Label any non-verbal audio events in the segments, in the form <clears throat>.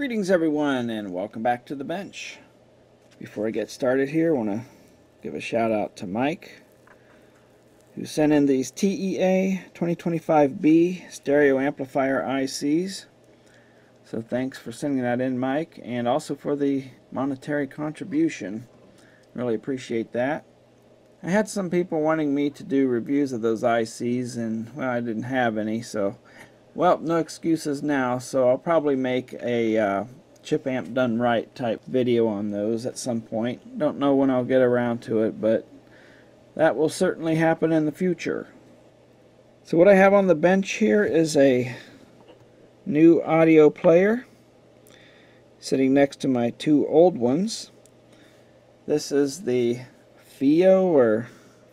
Greetings everyone and welcome back to the bench. Before I get started here I want to give a shout out to Mike who sent in these TEA 2025B stereo amplifier ICs. So thanks for sending that in Mike and also for the monetary contribution. Really appreciate that. I had some people wanting me to do reviews of those ICs and well I didn't have any so well, no excuses now, so I'll probably make a uh, chip amp done right type video on those at some point. Don't know when I'll get around to it, but that will certainly happen in the future. So what I have on the bench here is a new audio player sitting next to my two old ones. This is the FiiO or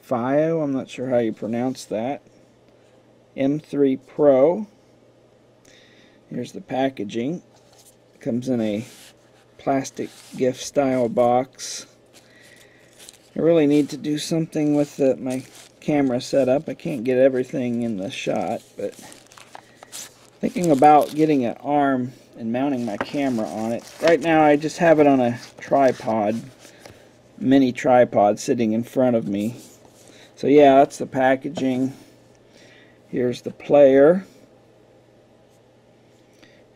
FiiO, I'm not sure how you pronounce that. M3 Pro Here's the packaging. Comes in a plastic gift style box. I really need to do something with the, my camera setup. I can't get everything in the shot, but thinking about getting an arm and mounting my camera on it. Right now I just have it on a tripod, mini tripod sitting in front of me. So yeah, that's the packaging. Here's the player.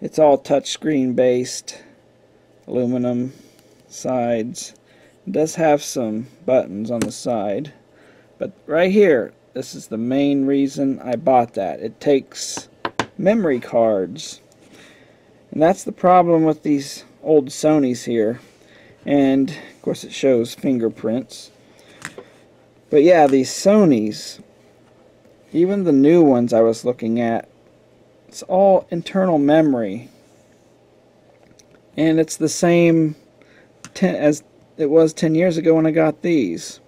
It's all touchscreen based, aluminum sides. It does have some buttons on the side, but right here, this is the main reason I bought that. It takes memory cards. And that's the problem with these old Sonys here. And of course it shows fingerprints. But yeah, these Sonys, even the new ones I was looking at, it's all internal memory. And it's the same ten, as it was 10 years ago when I got these.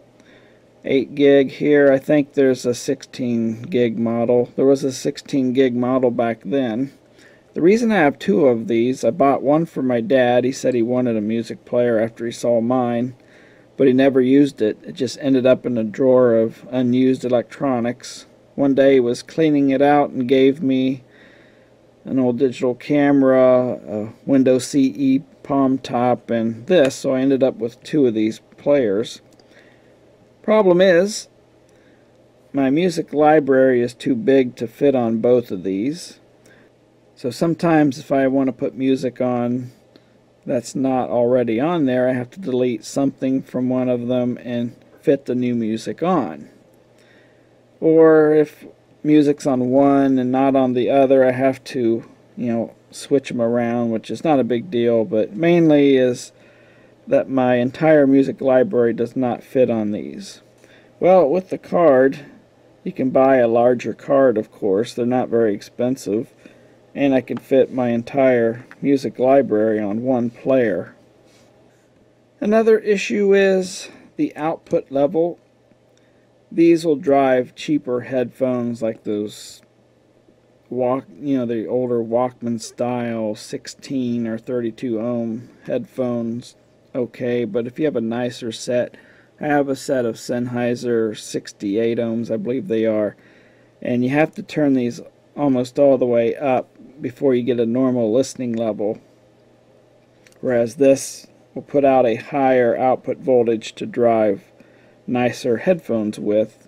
8 gig here. I think there's a 16 gig model. There was a 16 gig model back then. The reason I have two of these, I bought one for my dad. He said he wanted a music player after he saw mine, but he never used it. It just ended up in a drawer of unused electronics. One day he was cleaning it out and gave me an old digital camera, a Windows CE palm top, and this, so I ended up with two of these players. Problem is, my music library is too big to fit on both of these. So sometimes if I want to put music on that's not already on there, I have to delete something from one of them and fit the new music on. Or if music's on one and not on the other, I have to, you know, switch them around, which is not a big deal, but mainly is that my entire music library does not fit on these. Well, with the card, you can buy a larger card, of course. They're not very expensive. And I can fit my entire music library on one player. Another issue is the output level these will drive cheaper headphones like those walk you know the older Walkman style 16 or 32 ohm headphones okay. But if you have a nicer set I have a set of Sennheiser 68 ohms I believe they are. And you have to turn these almost all the way up before you get a normal listening level. Whereas this will put out a higher output voltage to drive nicer headphones with.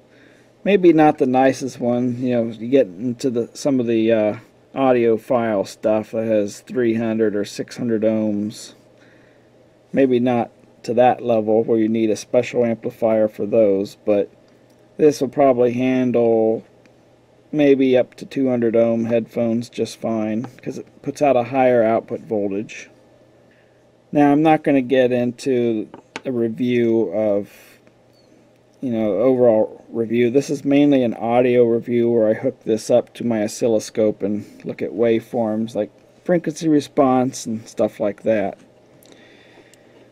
Maybe not the nicest one, you know, you get into the some of the uh, audiophile stuff that has 300 or 600 ohms. Maybe not to that level where you need a special amplifier for those, but this will probably handle maybe up to 200 ohm headphones just fine because it puts out a higher output voltage. Now I'm not going to get into a review of you know, overall review. This is mainly an audio review where I hook this up to my oscilloscope and look at waveforms like frequency response and stuff like that.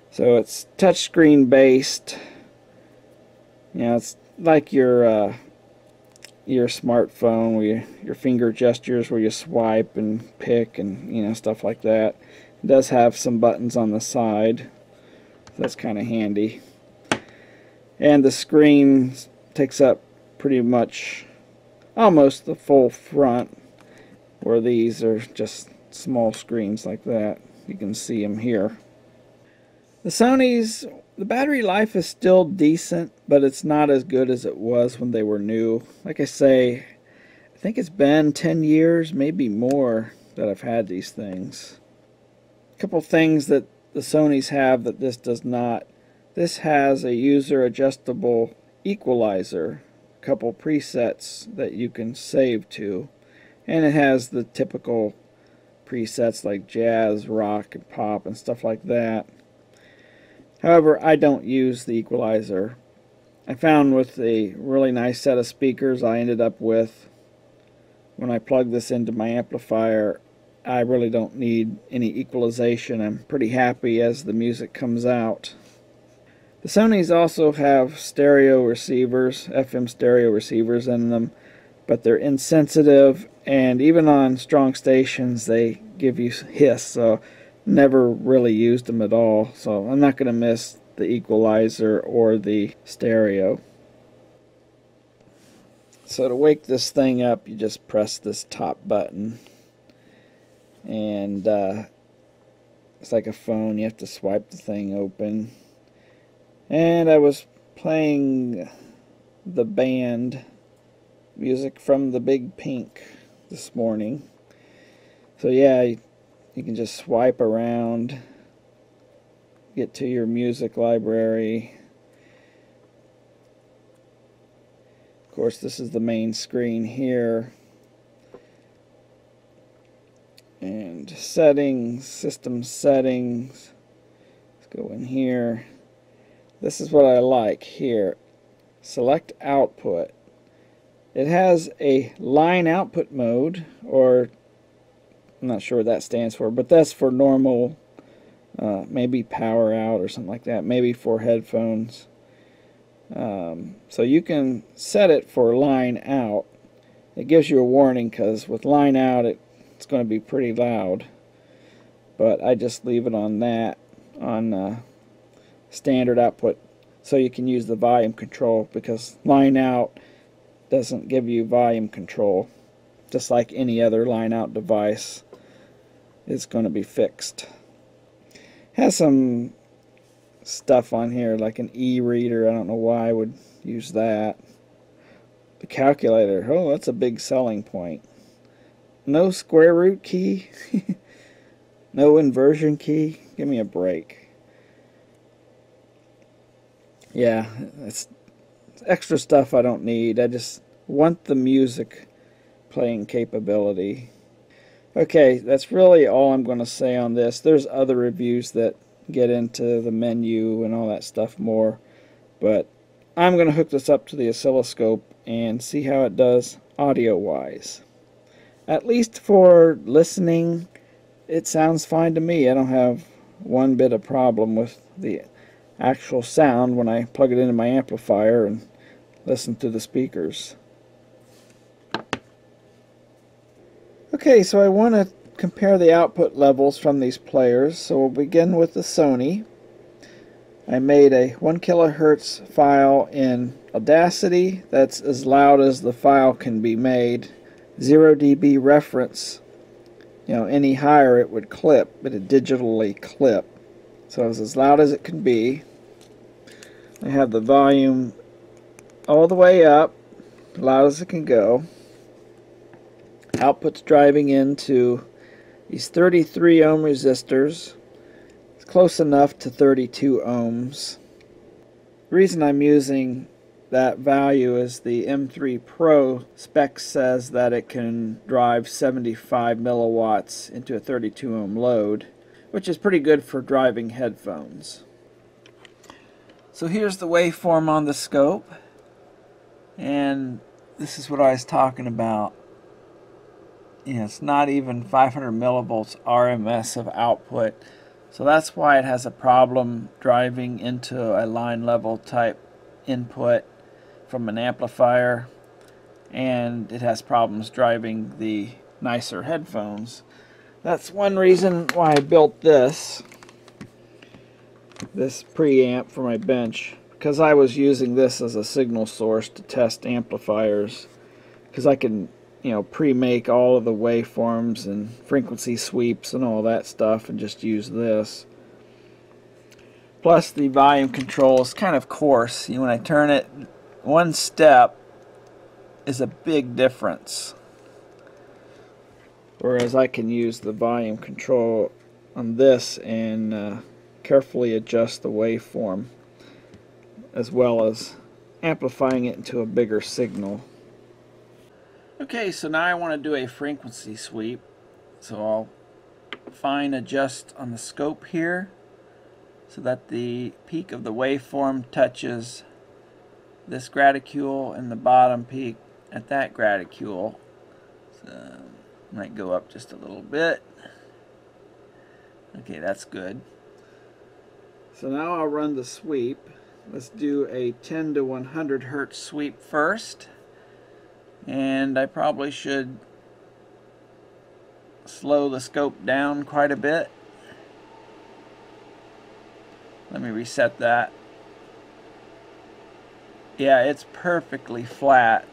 So it's touchscreen based. You know, it's like your uh, your smartphone where you, your finger gestures where you swipe and pick and you know stuff like that. It does have some buttons on the side. So that's kind of handy and the screen takes up pretty much almost the full front where these are just small screens like that You can see them here. The Sony's, the battery life is still decent, but it's not as good as it was when they were new. Like I say, I think it's been 10 years, maybe more, that I've had these things. A couple things that the Sony's have that this does not. This has a user adjustable equalizer, a couple presets that you can save to, and it has the typical presets like jazz, rock, and pop and stuff like that. However, I don't use the equalizer. I found with a really nice set of speakers I ended up with when I plug this into my amplifier I really don't need any equalization. I'm pretty happy as the music comes out. The Sonys also have stereo receivers, FM stereo receivers in them, but they're insensitive and even on strong stations they give you hiss, so never really used them at all. So I'm not going to miss the equalizer or the stereo. So to wake this thing up, you just press this top button and uh, it's like a phone you have to swipe the thing open and I was playing the band music from the Big Pink this morning so yeah you, you can just swipe around get to your music library of course this is the main screen here and settings, system settings. Let's go in here. This is what I like here. Select output. It has a line output mode, or I'm not sure what that stands for, but that's for normal, uh, maybe power out or something like that, maybe for headphones. Um, so you can set it for line out. It gives you a warning because with line out it it's going to be pretty loud. But I just leave it on that, on uh, standard output, so you can use the volume control because line out doesn't give you volume control. Just like any other line out device, it's going to be fixed. Has some stuff on here like an e-reader. I don't know why I would use that. The calculator. Oh, that's a big selling point no square root key, <laughs> no inversion key. Give me a break. Yeah, it's, extra stuff I don't need. I just want the music playing capability. Okay, that's really all I'm going to say on this. There's other reviews that get into the menu and all that stuff more, but I'm going to hook this up to the oscilloscope and see how it does audio-wise at least for listening, it sounds fine to me. I don't have one bit of problem with the actual sound when I plug it into my amplifier and listen to the speakers. Okay, so I want to compare the output levels from these players. So we'll begin with the Sony. I made a 1 kilohertz file in Audacity that's as loud as the file can be made 0 dB reference, you know, any higher it would clip, but it digitally clip. So it's as loud as it can be. I have the volume all the way up, loud as it can go. Output's driving into these 33 ohm resistors. It's close enough to 32 ohms. The reason I'm using that value is the M3 Pro spec says that it can drive 75 milliwatts into a 32 ohm load, which is pretty good for driving headphones. So here's the waveform on the scope, and this is what I was talking about. You know, it's not even 500 millivolts RMS of output, so that's why it has a problem driving into a line level type input from an amplifier and it has problems driving the nicer headphones. That's one reason why I built this this preamp for my bench because I was using this as a signal source to test amplifiers because I can you know, pre-make all of the waveforms and frequency sweeps and all that stuff and just use this. Plus the volume control is kind of coarse. You know, when I turn it, one step is a big difference. Whereas I can use the volume control on this and uh, carefully adjust the waveform as well as amplifying it into a bigger signal. Okay, so now I want to do a frequency sweep. So I'll fine adjust on the scope here so that the peak of the waveform touches this graticule and the bottom peak at that graticule. So might go up just a little bit. Okay, that's good. So now I'll run the sweep. Let's do a 10 to 100 hertz sweep first. And I probably should slow the scope down quite a bit. Let me reset that. Yeah, it's perfectly flat.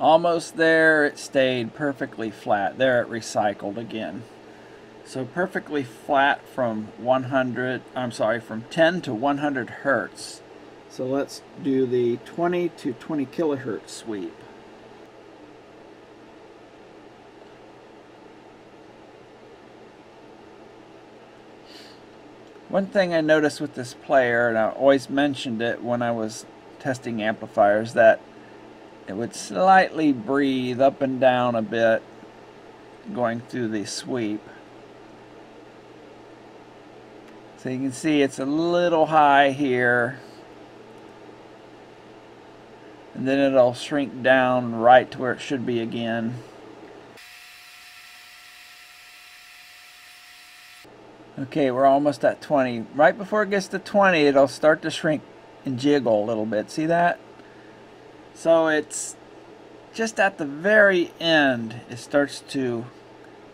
Almost there, it stayed perfectly flat. There it recycled again. So perfectly flat from 100, I'm sorry, from 10 to 100 hertz. So let's do the 20 to 20 kilohertz sweep. One thing I noticed with this player, and I always mentioned it when I was testing amplifiers, that it would slightly breathe up and down a bit going through the sweep. So you can see it's a little high here. And then it'll shrink down right to where it should be again. Okay, we're almost at 20. Right before it gets to 20, it'll start to shrink and jiggle a little bit. See that? So it's just at the very end, it starts to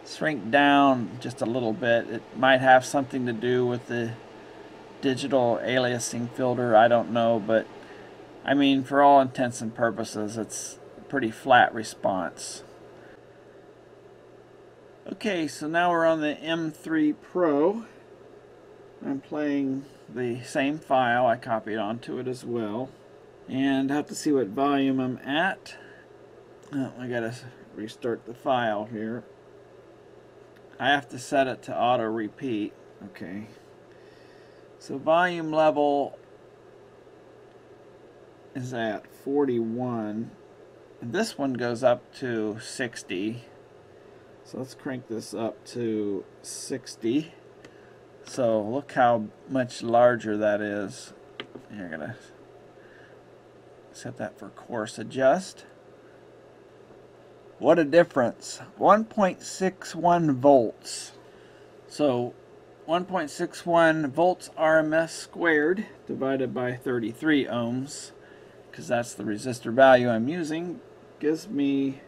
shrink down just a little bit. It might have something to do with the digital aliasing filter, I don't know, but I mean, for all intents and purposes, it's a pretty flat response. Okay, so now we're on the M3 Pro. I'm playing the same file. I copied onto it as well and have to see what volume I'm at. Oh, I gotta restart the file here. I have to set it to auto repeat. Okay. So volume level is at 41. And this one goes up to 60. So let's crank this up to 60. So look how much larger that is. You're gonna set that for coarse adjust. What a difference. 1.61 volts. So 1.61 volts RMS squared divided by 33 ohms because that's the resistor value I'm using gives me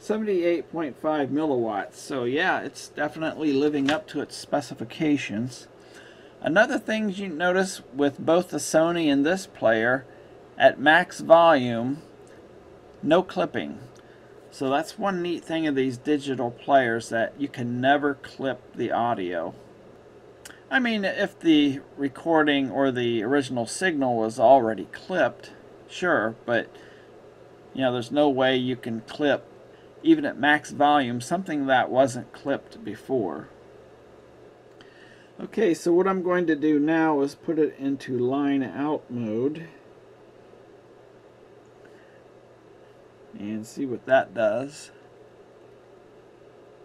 78.5 milliwatts. So yeah, it's definitely living up to its specifications. Another thing you notice with both the Sony and this player at max volume, no clipping. So that's one neat thing of these digital players that you can never clip the audio. I mean, if the recording or the original signal was already clipped, sure, but you know, there's no way you can clip, even at max volume, something that wasn't clipped before. Okay, so what I'm going to do now is put it into line out mode. And see what that does.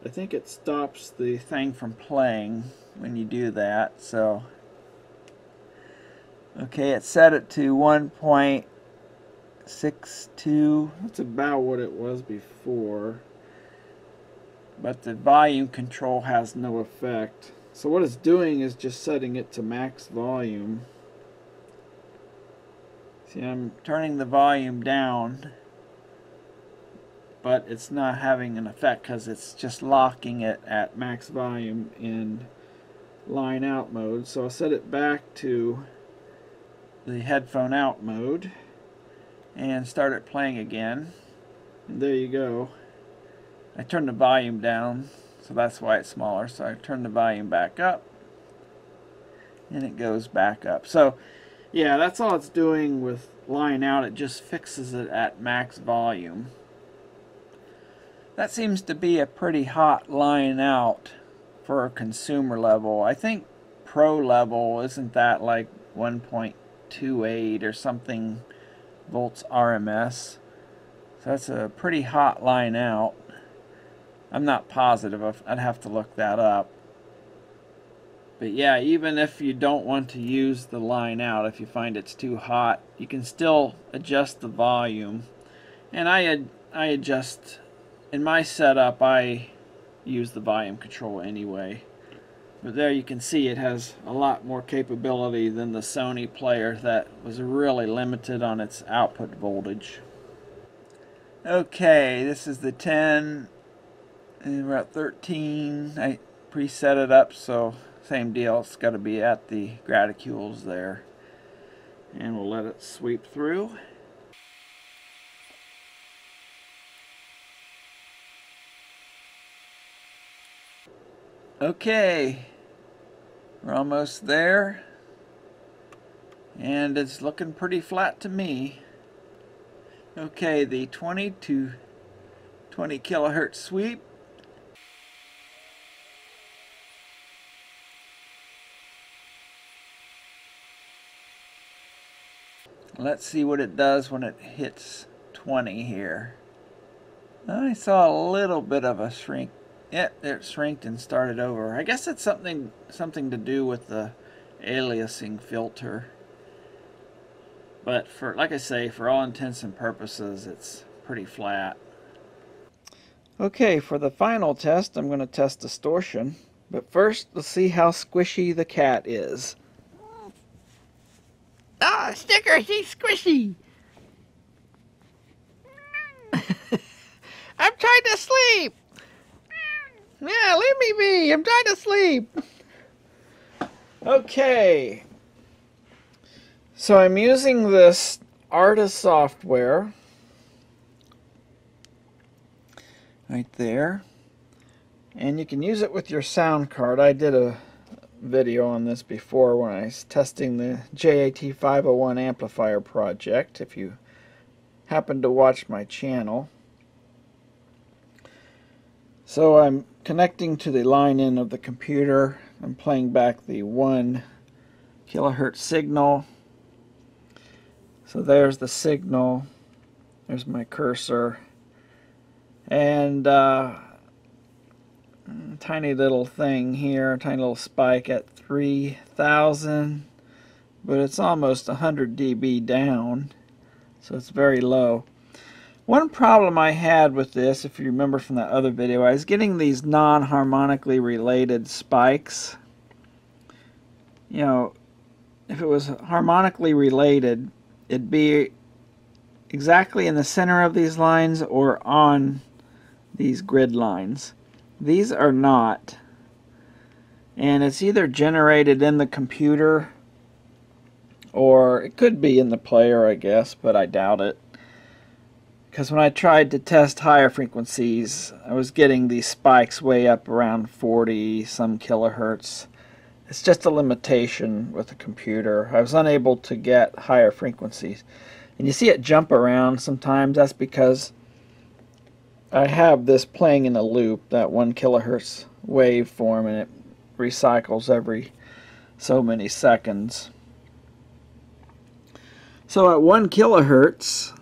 I think it stops the thing from playing when you do that so. Okay it set it to 1.62 that's about what it was before. But the volume control has no effect. So what it's doing is just setting it to max volume. See I'm turning the volume down but it's not having an effect because it's just locking it at max volume in line out mode. So I'll set it back to the headphone out mode and start it playing again. And there you go. I turned the volume down, so that's why it's smaller. So I turn the volume back up and it goes back up. So yeah, that's all it's doing with line out. It just fixes it at max volume. That seems to be a pretty hot line out for a consumer level. I think pro level, isn't that like 1.28 or something volts RMS? So that's a pretty hot line out. I'm not positive. I'd have to look that up. But yeah, even if you don't want to use the line out, if you find it's too hot, you can still adjust the volume. And I, ad I adjust, in my setup, I use the volume control anyway. But there you can see it has a lot more capability than the Sony player that was really limited on its output voltage. Okay, this is the 10 and we're at 13. I preset it up so same deal, it's got to be at the graticules there. And we'll let it sweep through. Okay, we're almost there. And it's looking pretty flat to me. Okay, the 20 to 20 kilohertz sweep Let's see what it does when it hits 20 here. I saw a little bit of a shrink. Yep, it shrinked and started over. I guess it's something something to do with the aliasing filter. But for like I say, for all intents and purposes, it's pretty flat. Okay, for the final test, I'm going to test distortion. But first, let's see how squishy the cat is. Ah, Sticker, he's squishy. <laughs> I'm trying to sleep. Yeah, leave me be. I'm trying to sleep. Okay. So I'm using this Artist software. Right there. And you can use it with your sound card. I did a video on this before when I was testing the JAT501 amplifier project if you happen to watch my channel. So I'm connecting to the line in of the computer. I'm playing back the 1 kilohertz signal. So there's the signal. There's my cursor. And uh, tiny little thing here, tiny little spike at 3000, but it's almost 100 dB down, so it's very low. One problem I had with this, if you remember from that other video, I was getting these non-harmonically related spikes. You know, if it was harmonically related, it'd be exactly in the center of these lines or on these grid lines. These are not. And it's either generated in the computer or it could be in the player, I guess, but I doubt it. Because when I tried to test higher frequencies, I was getting these spikes way up around 40 some kilohertz. It's just a limitation with the computer. I was unable to get higher frequencies. And you see it jump around sometimes. That's because I have this playing in a loop, that one kilohertz waveform, and it recycles every so many seconds. So at one kilohertz,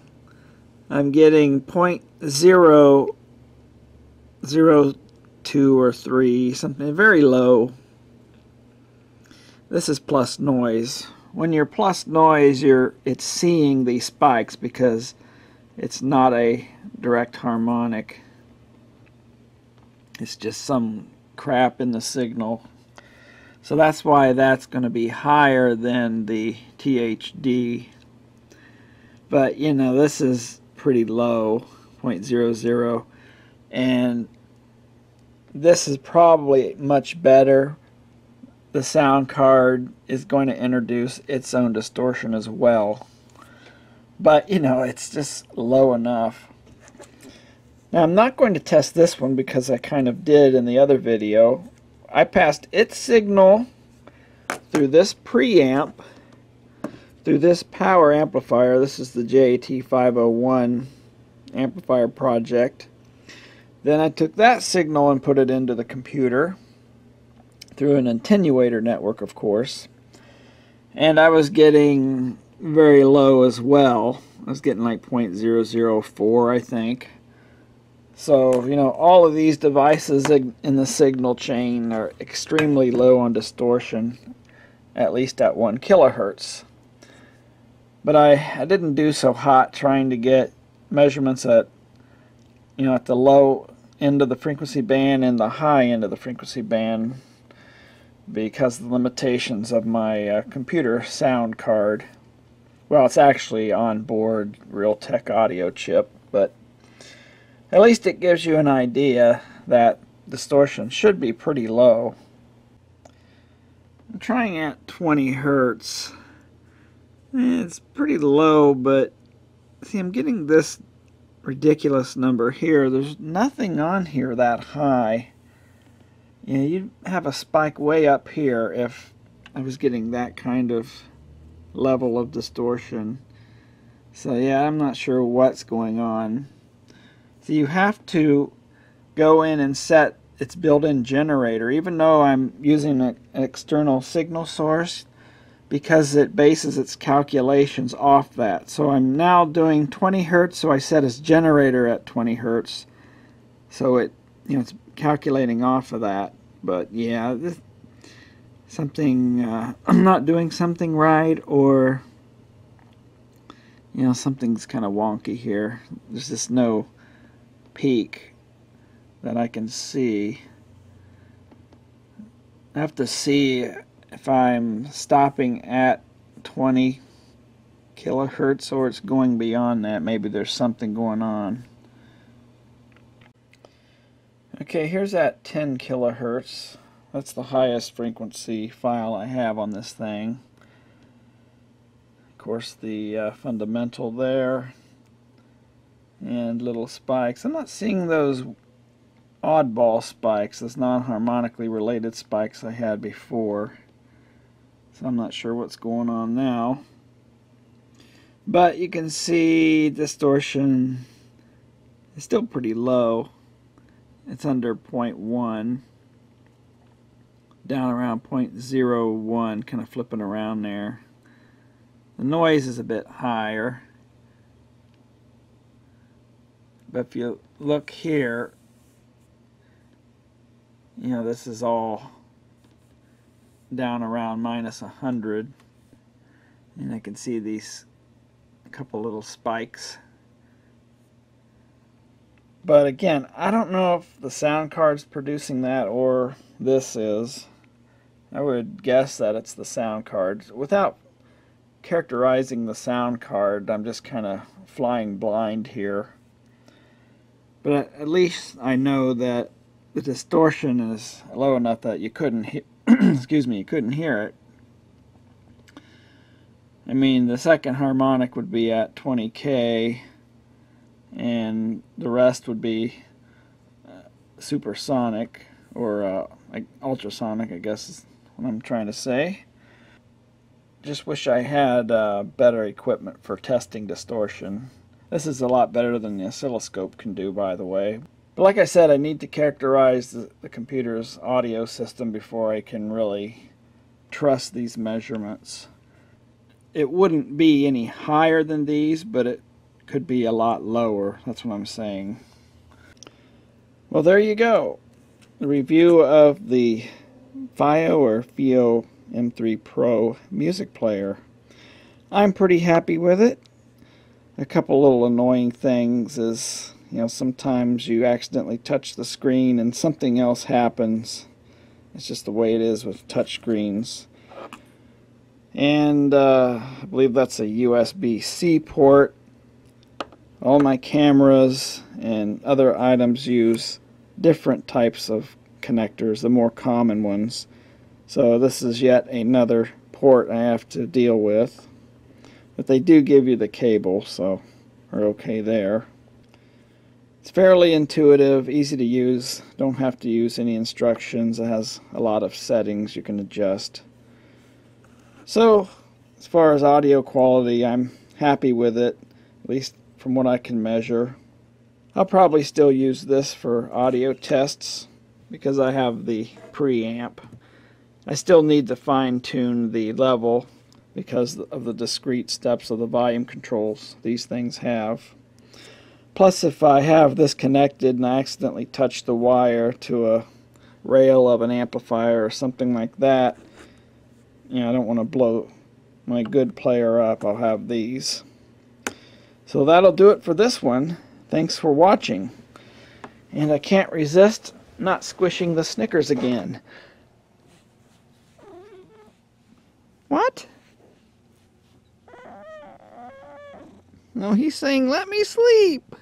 I'm getting 0.002 or 3, something very low. This is plus noise. When you're plus noise, you're it's seeing these spikes because it's not a direct harmonic. It's just some crap in the signal. So that's why that's going to be higher than the THD. But, you know, this is pretty low, 0.00. And this is probably much better. the sound card is going to introduce its own distortion as well. But, you know, it's just low enough. Now, I'm not going to test this one because I kind of did in the other video. I passed its signal through this preamp, through this power amplifier. This is the JT501 amplifier project. Then I took that signal and put it into the computer through an attenuator network, of course. And I was getting very low as well. I was getting like 0.004, I think. So, you know, all of these devices in the signal chain are extremely low on distortion, at least at 1 kilohertz. But I, I didn't do so hot trying to get measurements at, you know, at the low end of the frequency band and the high end of the frequency band because of the limitations of my uh, computer sound card. Well, it's actually on board Realtek audio chip, but at least it gives you an idea that distortion should be pretty low. I'm trying at 20 hertz. Eh, it's pretty low, but see, I'm getting this ridiculous number here. There's nothing on here that high. Yeah, you'd have a spike way up here if I was getting that kind of level of distortion. So yeah, I'm not sure what's going on. So you have to go in and set its built-in generator, even though I'm using an external signal source, because it bases its calculations off that. So I'm now doing 20 hertz, so I set its generator at 20 hertz. So it, you know, it's calculating off of that. But yeah, this, something uh, <clears throat> I'm not doing something right, or you know, something's kind of wonky here. There's just no peak that I can see. I have to see if I'm stopping at 20 kilohertz or it's going beyond that. Maybe there's something going on. Okay, here's at 10 kilohertz. That's the highest frequency file I have on this thing. Of course, the uh, fundamental there and little spikes. I'm not seeing those oddball spikes, those non-harmonically related spikes I had before. So I'm not sure what's going on now. But you can see distortion is still pretty low. It's under 0.1 down around 0.01 kind of flipping around there. The noise is a bit higher. But if you look here, you know, this is all down around minus 100. And I can see these couple little spikes but again, I don't know if the sound card's producing that or this is. I would guess that it's the sound card. Without characterizing the sound card, I'm just kind of flying blind here. But at least I know that the distortion is low enough that you couldn't <clears throat> excuse me, you couldn't hear it. I mean, the second harmonic would be at 20k and the rest would be uh, supersonic or uh, like ultrasonic, I guess is what I'm trying to say. Just wish I had uh, better equipment for testing distortion. This is a lot better than the oscilloscope can do, by the way. But like I said, I need to characterize the, the computer's audio system before I can really trust these measurements. It wouldn't be any higher than these, but it could be a lot lower. That's what I'm saying. Well, there you go. The review of the FiiO or FiiO M3 Pro music player. I'm pretty happy with it. A couple little annoying things is, you know, sometimes you accidentally touch the screen and something else happens. It's just the way it is with touch screens. And uh, I believe that's a USB-C port all my cameras and other items use different types of connectors, the more common ones. So this is yet another port I have to deal with. But they do give you the cable, so we're okay there. It's fairly intuitive, easy to use, don't have to use any instructions. It has a lot of settings you can adjust. So, as far as audio quality, I'm happy with it, at least from what I can measure. I'll probably still use this for audio tests because I have the preamp. I still need to fine tune the level because of the discrete steps of the volume controls these things have. Plus if I have this connected and I accidentally touch the wire to a rail of an amplifier or something like that, you know, I don't want to blow my good player up, I'll have these. So that'll do it for this one. Thanks for watching. And I can't resist not squishing the Snickers again. What? No, he's saying, let me sleep.